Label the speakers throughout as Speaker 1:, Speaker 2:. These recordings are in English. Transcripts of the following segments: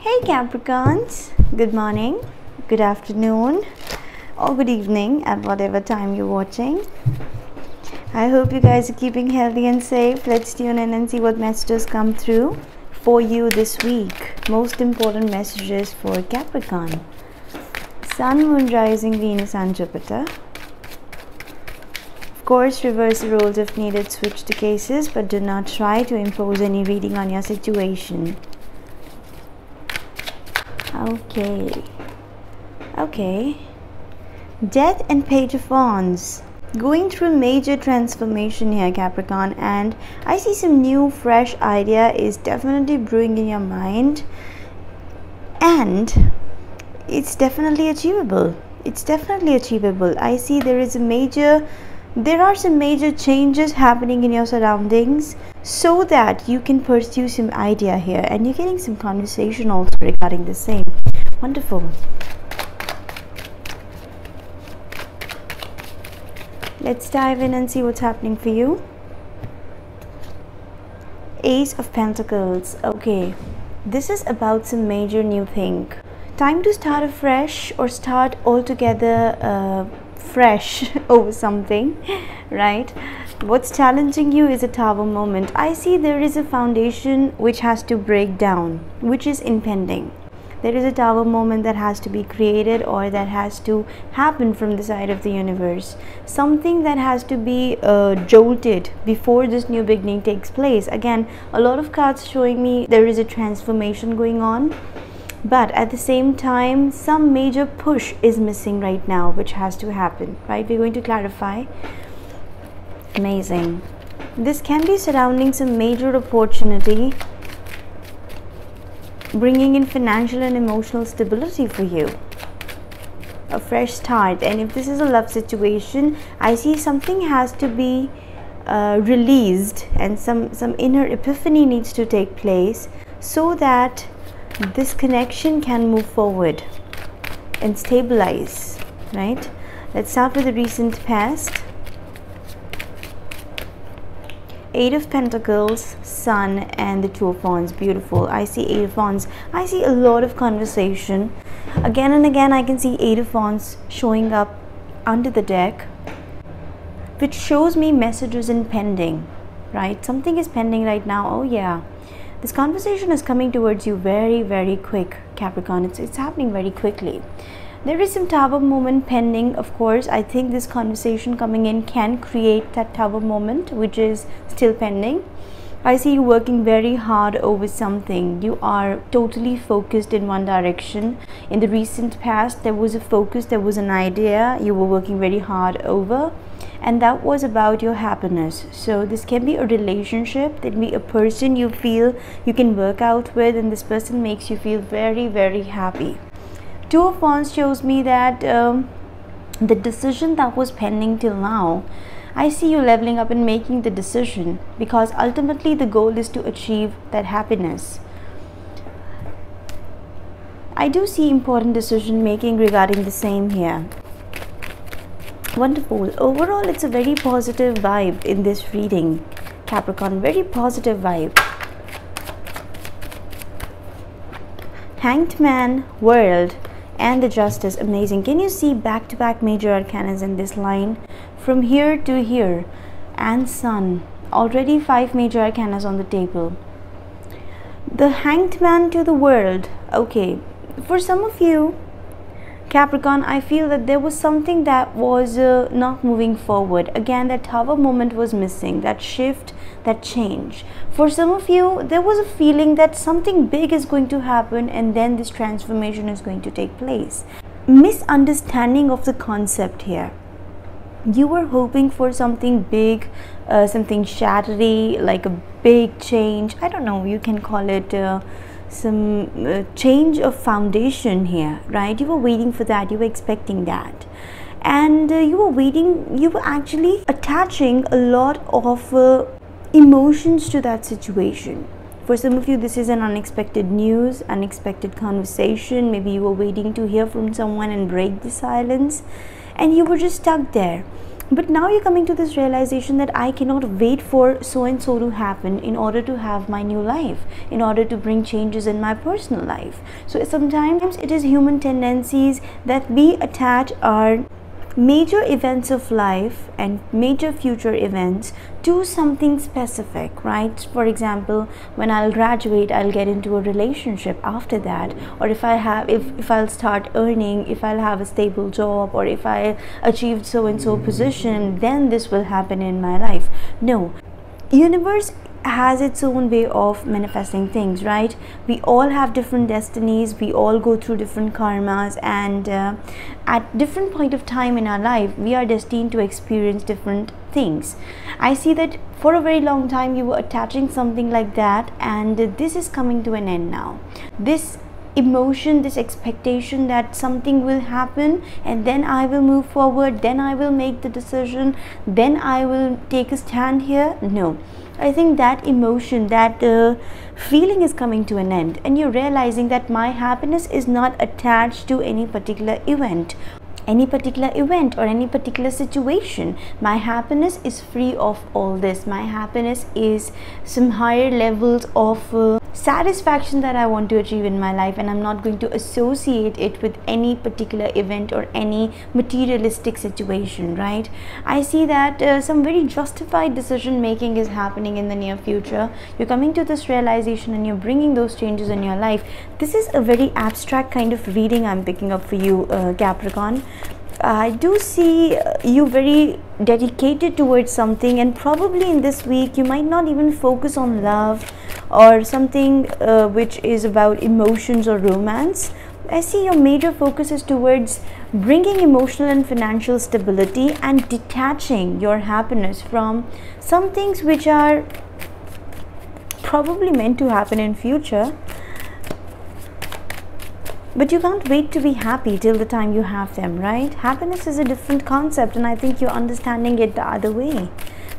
Speaker 1: Hey Capricorns, good morning, good afternoon, or good evening at whatever time you're watching. I hope you guys are keeping healthy and safe. Let's tune in and see what messages come through for you this week. Most important messages for Capricorn Sun, Moon, Rising, Venus, and Jupiter. Of course, reverse the roles if needed, switch the cases, but do not try to impose any reading on your situation. Okay. Okay. Death and Page of Wands. Going through major transformation here, Capricorn, and I see some new, fresh idea is definitely brewing in your mind, and it's definitely achievable. It's definitely achievable. I see there is a major there are some major changes happening in your surroundings so that you can pursue some idea here and you're getting some conversation also regarding the same. Wonderful. Let's dive in and see what's happening for you. Ace of pentacles. Okay. This is about some major new thing. Time to start afresh or start altogether uh, fresh over something right? What's challenging you is a tower moment. I see there is a foundation which has to break down which is impending. There is a tower moment that has to be created or that has to happen from the side of the universe. Something that has to be uh, jolted before this new beginning takes place. Again a lot of cards showing me there is a transformation going on but at the same time some major push is missing right now which has to happen right? We're going to clarify. Amazing. This can be surrounding some major opportunity bringing in financial and emotional stability for you. A fresh start. And if this is a love situation i see something has to be uh, released and some some inner epiphany needs to take place so that this connection can move forward and stabilize right? Let's start with the recent past. Eight of pentacles sun and the two of wands. Beautiful. I see eight of wands. I see a lot of conversation. Again and again i can see eight of wands showing up under the deck which shows me messages in pending right? Something is pending right now. Oh yeah this conversation is coming towards you very very quick capricorn. It's, it's happening very quickly. There is some tower moment pending. Of course i think this conversation coming in can create that tower moment which is still pending. I see you working very hard over something. You are totally focused in one direction. In the recent past, there was a focus, there was an idea you were working very hard over and that was about your happiness. So this can be a relationship that be a person you feel you can work out with and this person makes you feel very very happy. Two of wands shows me that um, the decision that was pending till now I see you leveling up and making the decision because ultimately the goal is to achieve that happiness. I do see important decision making regarding the same here wonderful. Overall it's a very positive vibe in this reading. Capricorn very positive vibe. Hanged man world and the justice amazing. Can you see back to back major arcanas in this line? From here to here. And sun. Already five major arcanas on the table. The hanged man to the world. Okay. For some of you Capricorn, I feel that there was something that was uh, not moving forward. Again, that tower moment was missing, that shift, that change. For some of you, there was a feeling that something big is going to happen and then this transformation is going to take place. Misunderstanding of the concept here. You were hoping for something big, uh, something shattery, like a big change. I don't know, you can call it. Uh, some uh, change of foundation here right? You were waiting for that you were expecting that. And uh, you were waiting you were actually attaching a lot of uh, emotions to that situation. For some of you this is an unexpected news unexpected conversation. Maybe you were waiting to hear from someone and break the silence. And you were just stuck there but now you're coming to this realization that I cannot wait for so and so to happen in order to have my new life, in order to bring changes in my personal life. So sometimes it is human tendencies that we attach our major events of life and major future events to something specific right? For example when i'll graduate i'll get into a relationship after that. Or if i have if, if i'll start earning if i'll have a stable job or if i achieved so and so position then this will happen in my life. No. Universe has its own way of manifesting things right? We all have different destinies. We all go through different karmas. And uh, at different point of time in our life we are destined to experience different things. I see that for a very long time you were attaching something like that. And this is coming to an end now. This emotion this expectation that something will happen and then i will move forward. Then i will make the decision. Then i will take a stand here. No I think that emotion, that uh, feeling is coming to an end, and you're realizing that my happiness is not attached to any particular event any particular event or any particular situation. My happiness is free of all this. My happiness is some higher levels of uh, satisfaction that I want to achieve in my life and I'm not going to associate it with any particular event or any materialistic situation right? I see that uh, some very justified decision making is happening in the near future. You're coming to this realization and you're bringing those changes in your life. This is a very abstract kind of reading I'm picking up for you uh, Capricorn. I do see uh, you very dedicated towards something and probably in this week you might not even focus on love or something uh, which is about emotions or romance I see your major focus is towards bringing emotional and financial stability and detaching your happiness from some things which are probably meant to happen in future but you can't wait to be happy till the time you have them, right? Happiness is a different concept, and I think you're understanding it the other way.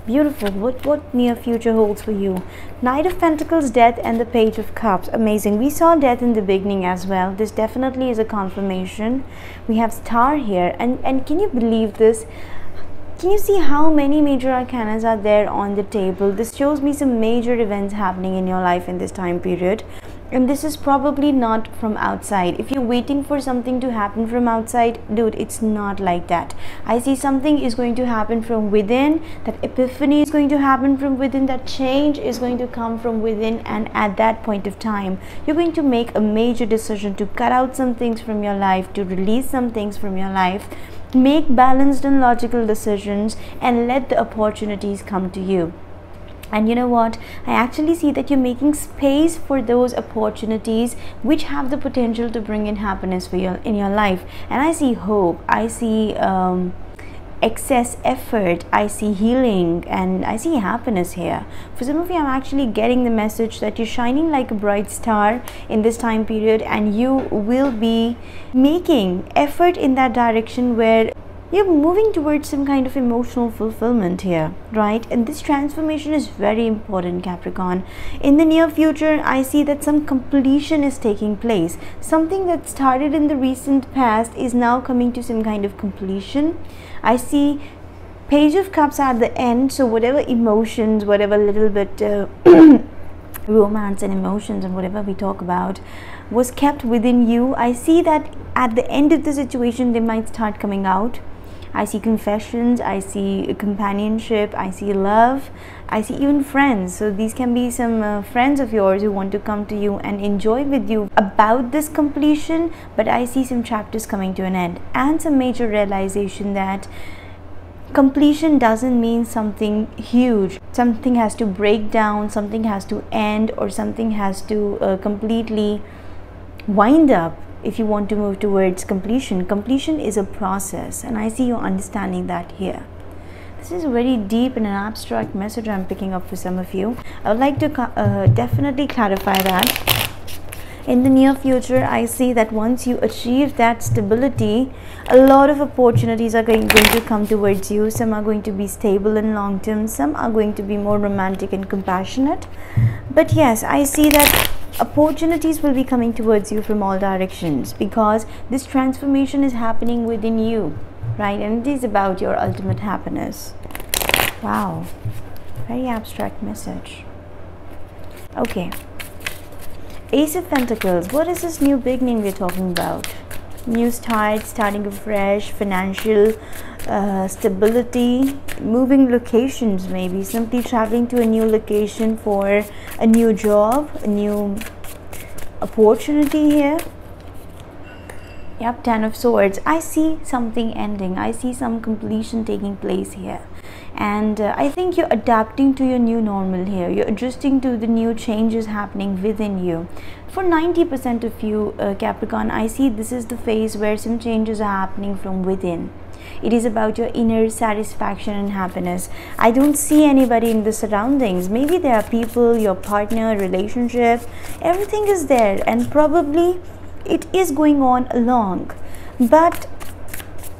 Speaker 1: Beautiful. What what near future holds for you? Knight of Pentacles, Death, and the Page of Cups. Amazing. We saw Death in the beginning as well. This definitely is a confirmation. We have Star here, and and can you believe this? Can you see how many major arcanas are there on the table? This shows me some major events happening in your life in this time period and this is probably not from outside. If you're waiting for something to happen from outside dude it's not like that. I see something is going to happen from within that epiphany is going to happen from within that change is going to come from within and at that point of time you're going to make a major decision to cut out some things from your life to release some things from your life make balanced and logical decisions and let the opportunities come to you and you know what? I actually see that you're making space for those opportunities which have the potential to bring in happiness for you in your life. And i see hope. I see um, excess effort. I see healing. And i see happiness here. For some of you i'm actually getting the message that you're shining like a bright star in this time period and you will be making effort in that direction where you're moving towards some kind of emotional fulfillment here right? And this transformation is very important capricorn. In the near future i see that some completion is taking place. Something that started in the recent past is now coming to some kind of completion. I see page of cups at the end so whatever emotions whatever little bit uh, romance and emotions and whatever we talk about was kept within you i see that at the end of the situation they might start coming out I see confessions, I see companionship, I see love, I see even friends. So these can be some uh, friends of yours who want to come to you and enjoy with you about this completion. But I see some chapters coming to an end and some major realization that completion doesn't mean something huge something has to break down something has to end or something has to uh, completely wind up if you want to move towards completion completion is a process and i see you understanding that here. This is a very deep and an abstract message i'm picking up for some of you. I would like to uh, definitely clarify that. In the near future i see that once you achieve that stability a lot of opportunities are going, going to come towards you. Some are going to be stable and long term some are going to be more romantic and compassionate. But yes i see that opportunities will be coming towards you from all directions because this transformation is happening within you right? And it is about your ultimate happiness. Wow. Very abstract message. Okay. Ace of pentacles what is this new beginning we're talking about new start starting afresh financial uh, stability moving locations maybe simply traveling to a new location for a new job a new opportunity here. Yep ten of swords. I see something ending. I see some completion taking place here and uh, i think you're adapting to your new normal here. You're adjusting to the new changes happening within you. For 90% of you uh, capricorn i see this is the phase where some changes are happening from within. It is about your inner satisfaction and happiness. I don't see anybody in the surroundings. Maybe there are people your partner relationship. Everything is there and probably it is going on along but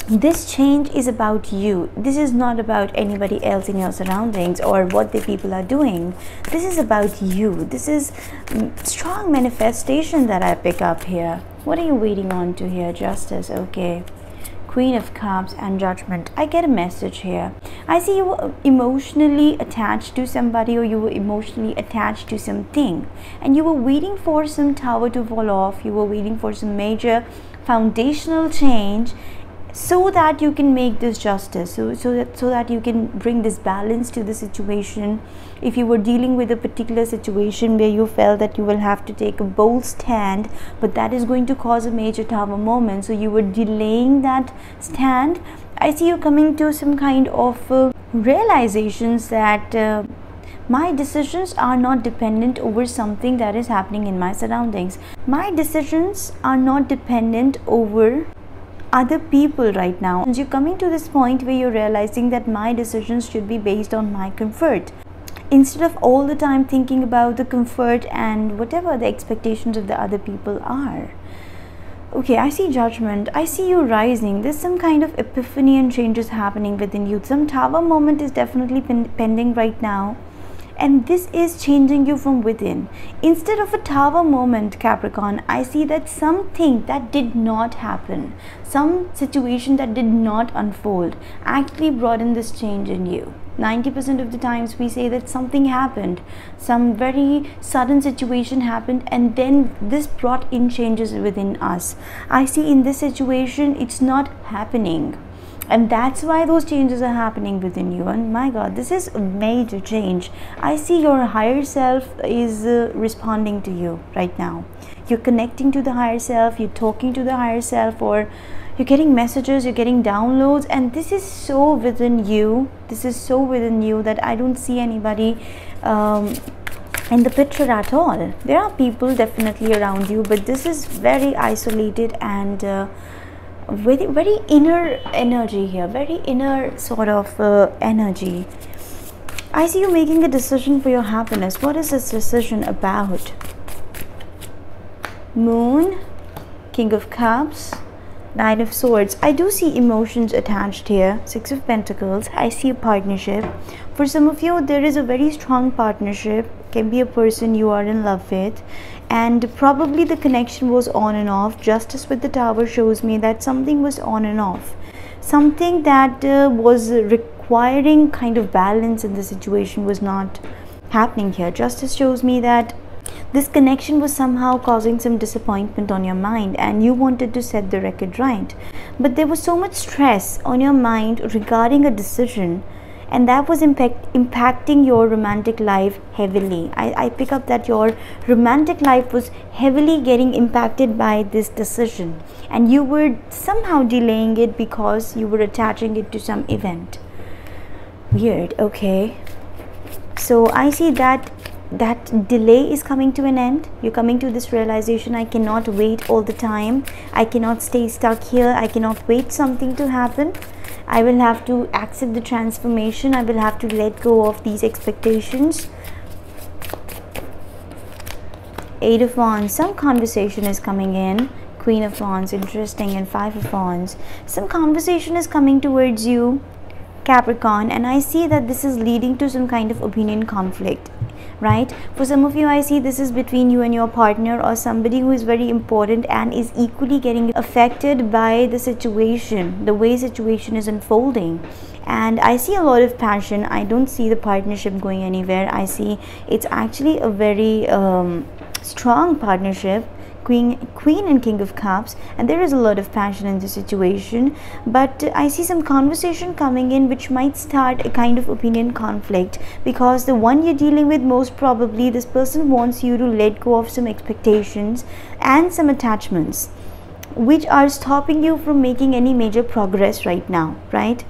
Speaker 1: this change is about you this is not about anybody else in your surroundings or what the people are doing this is about you this is mm, strong manifestation that i pick up here what are you waiting on to hear justice okay Queen of Cups and Judgment. I get a message here. I see you were emotionally attached to somebody or you were emotionally attached to something and you were waiting for some tower to fall off. You were waiting for some major foundational change so that you can make this justice so so that so that you can bring this balance to the situation. If you were dealing with a particular situation where you felt that you will have to take a bold stand but that is going to cause a major tower moment so you were delaying that stand i see you coming to some kind of uh, realizations that uh, my decisions are not dependent over something that is happening in my surroundings. My decisions are not dependent over other people right now. And you're coming to this point where you're realizing that my decisions should be based on my comfort. Instead of all the time thinking about the comfort and whatever the expectations of the other people are. Okay, I see judgment. I see you rising. There's some kind of epiphany and changes happening within you. Some tower moment is definitely pending right now and this is changing you from within. Instead of a tower moment, Capricorn, I see that something that did not happen, some situation that did not unfold, actually brought in this change in you. 90% of the times we say that something happened, some very sudden situation happened, and then this brought in changes within us. I see in this situation, it's not happening and that's why those changes are happening within you. And my god this is a major change. I see your higher self is uh, responding to you right now. You're connecting to the higher self you're talking to the higher self or you're getting messages you're getting downloads. And this is so within you. This is so within you that i don't see anybody um, in the picture at all. There are people definitely around you but this is very isolated and uh, very very inner energy here very inner sort of uh, energy. I see you making a decision for your happiness. What is this decision about? Moon king of cups nine of swords. I do see emotions attached here. Six of pentacles. I see a partnership. For some of you there is a very strong partnership. Can be a person you are in love with and probably the connection was on and off. Justice with the tower shows me that something was on and off. Something that uh, was requiring kind of balance in the situation was not happening here. Justice shows me that this connection was somehow causing some disappointment on your mind and you wanted to set the record right. But there was so much stress on your mind regarding a decision and that was impact, impacting your romantic life heavily. I, I pick up that your romantic life was heavily getting impacted by this decision. And you were somehow delaying it because you were attaching it to some event. Weird. Okay. So i see that that delay is coming to an end. You're coming to this realization i cannot wait all the time. I cannot stay stuck here. I cannot wait something to happen I will have to accept the transformation. I will have to let go of these expectations. Eight of Wands, some conversation is coming in. Queen of Wands, interesting, and Five of Wands. Some conversation is coming towards you, Capricorn, and I see that this is leading to some kind of opinion conflict right? For some of you i see this is between you and your partner or somebody who is very important and is equally getting affected by the situation the way situation is unfolding. And i see a lot of passion. I don't see the partnership going anywhere. I see it's actually a very um, strong partnership queen queen and king of cups and there is a lot of passion in the situation but i see some conversation coming in which might start a kind of opinion conflict because the one you're dealing with most probably this person wants you to let go of some expectations and some attachments which are stopping you from making any major progress right now right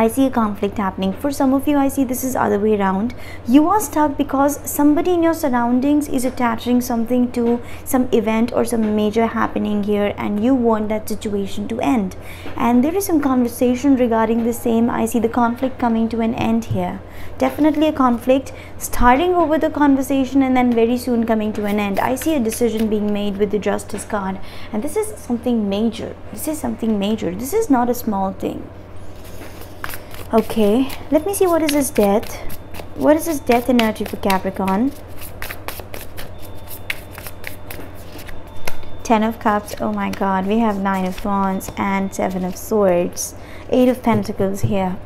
Speaker 1: I see a conflict happening. For some of you, I see this is other way around. You are stuck because somebody in your surroundings is attaching something to some event or some major happening here and you want that situation to end. And there is some conversation regarding the same. I see the conflict coming to an end here. Definitely a conflict starting over the conversation and then very soon coming to an end. I see a decision being made with the justice card and this is something major. This is something major. This is not a small thing okay let me see what is his death. What is his death energy for capricorn? Ten of cups oh my god we have nine of wands and seven of swords. Eight of pentacles here.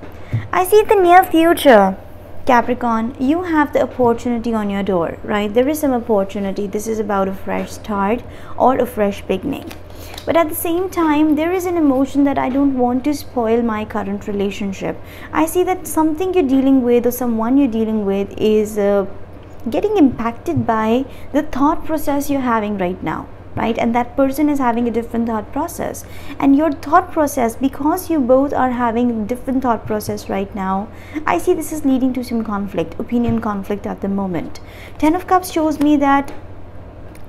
Speaker 1: I see the near future. Capricorn, you have the opportunity on your door, right? There is some opportunity. This is about a fresh start or a fresh beginning but at the same time there is an emotion that i don't want to spoil my current relationship. I see that something you're dealing with or someone you're dealing with is uh, getting impacted by the thought process you're having right now right? And that person is having a different thought process. And your thought process because you both are having different thought process right now i see this is leading to some conflict opinion conflict at the moment. 10 of cups shows me that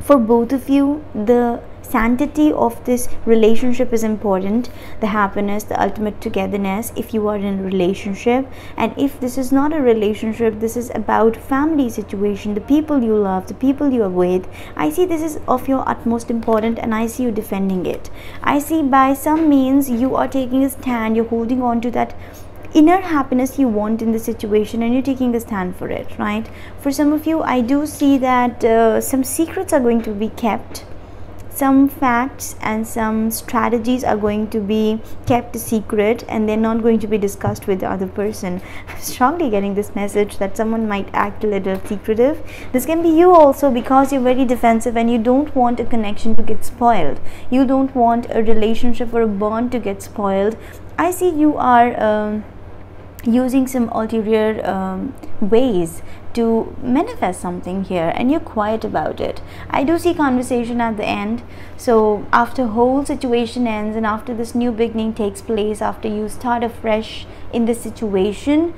Speaker 1: for both of you the sanctity of this relationship is important the happiness the ultimate togetherness if you are in a relationship. And if this is not a relationship this is about family situation the people you love the people you are with i see this is of your utmost important and i see you defending it. I see by some means you are taking a stand you're holding on to that inner happiness you want in the situation and you're taking a stand for it right? For some of you i do see that uh, some secrets are going to be kept. Some facts and some strategies are going to be kept secret and they're not going to be discussed with the other person. I'm strongly getting this message that someone might act a little secretive. This can be you also because you're very defensive and you don't want a connection to get spoiled. You don't want a relationship or a bond to get spoiled. I see you are um, using some ulterior um, ways to manifest something here and you're quiet about it i do see conversation at the end so after whole situation ends and after this new beginning takes place after you start afresh in this situation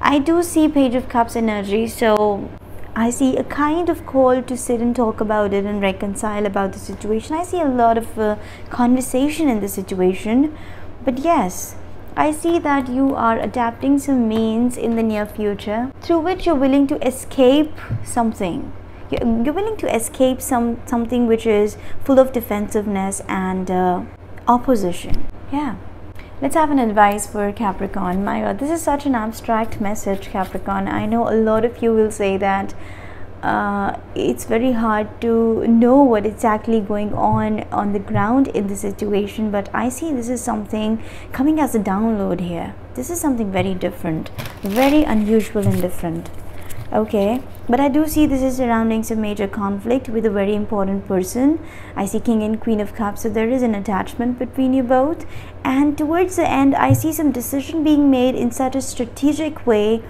Speaker 1: i do see page of cups energy so I see a kind of call to sit and talk about it and reconcile about the situation. I see a lot of uh, conversation in the situation. But yes, I see that you are adapting some means in the near future through which you're willing to escape something. You're willing to escape some something which is full of defensiveness and uh, opposition. Yeah. Let's have an advice for Capricorn. My God, this is such an abstract message, Capricorn. I know a lot of you will say that uh, it's very hard to know what exactly going on on the ground in the situation but i see this is something coming as a download here. This is something very different very unusual and different. Okay but i do see this is surrounding some major conflict with a very important person. I see king and queen of cups so there is an attachment between you both. And towards the end i see some decision being made in such a strategic way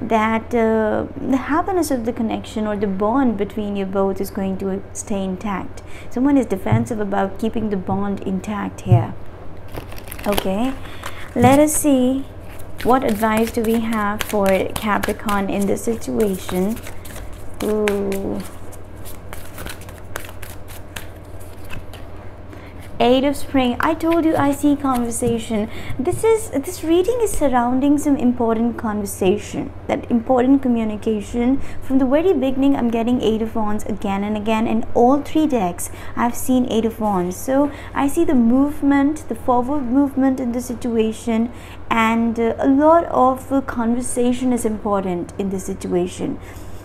Speaker 1: that uh, the happiness of the connection or the bond between you both is going to stay intact. Someone is defensive about keeping the bond intact here. Okay, let us see what advice do we have for Capricorn in this situation. Ooh. Eight of spring. I told you i see conversation. This is this reading is surrounding some important conversation that important communication. From the very beginning i'm getting eight of wands again and again in all three decks. I've seen eight of wands. So i see the movement the forward movement in the situation and uh, a lot of uh, conversation is important in this situation.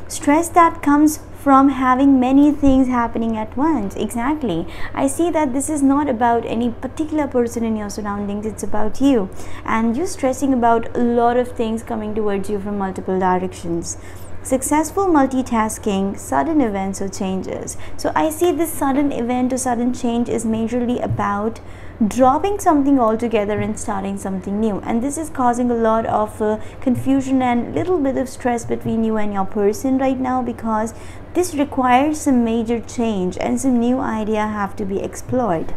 Speaker 1: Stress that comes from having many things happening at once. Exactly. I see that this is not about any particular person in your surroundings it's about you. And you're stressing about a lot of things coming towards you from multiple directions. Successful multitasking sudden events or changes. So i see this sudden event or sudden change is majorly about dropping something altogether and starting something new. And this is causing a lot of uh, confusion and little bit of stress between you and your person right now because this requires some major change and some new idea have to be explored.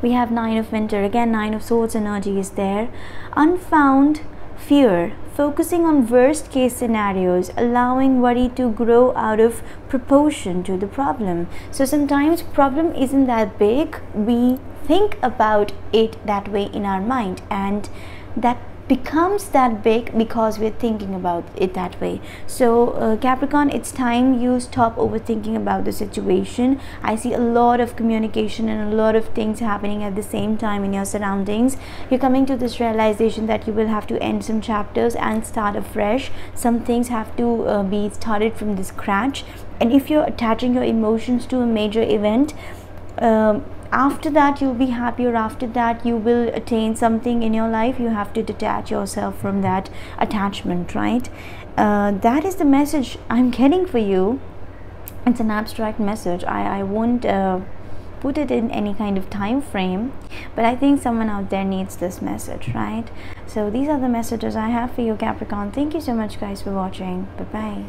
Speaker 1: We have nine of winter. Again nine of swords energy is there. Unfound fear. Focusing on worst case scenarios allowing worry to grow out of proportion to the problem. So sometimes problem isn't that big. We think about it that way in our mind and that becomes that big because we're thinking about it that way. So uh, capricorn it's time you stop overthinking about the situation. I see a lot of communication and a lot of things happening at the same time in your surroundings. You're coming to this realization that you will have to end some chapters and start afresh. Some things have to uh, be started from the scratch. And if you're attaching your emotions to a major event um, after that you'll be happier after that you will attain something in your life you have to detach yourself from that attachment right? Uh, that is the message i'm getting for you. It's an abstract message. I, I won't uh, put it in any kind of time frame but i think someone out there needs this message right? So these are the messages i have for you capricorn. Thank you so much guys for watching. Bye bye